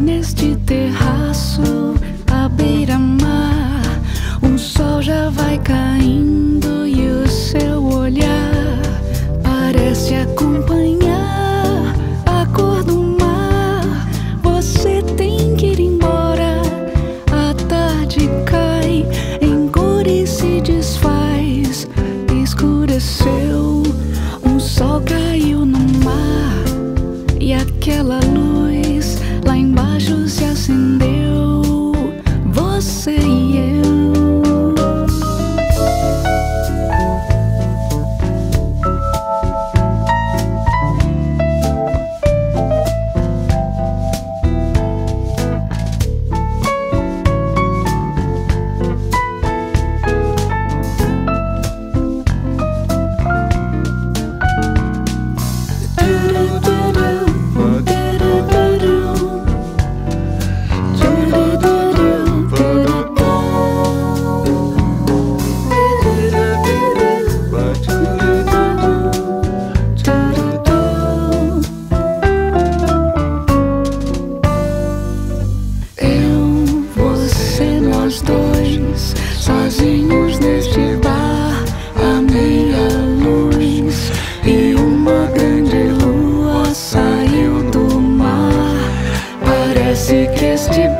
Neste terraço à beira-mar, o sol já vai caindo e o seu olhar parece acompanhar a cor do mar. Você tem que ir embora, a tarde cá nós dois, sozinhos neste bar, a meia luz e uma grande lua saiu do mar. Parece que este bar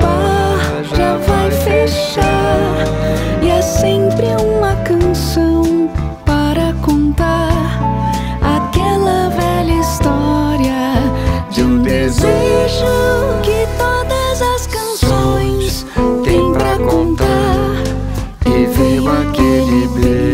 Baby.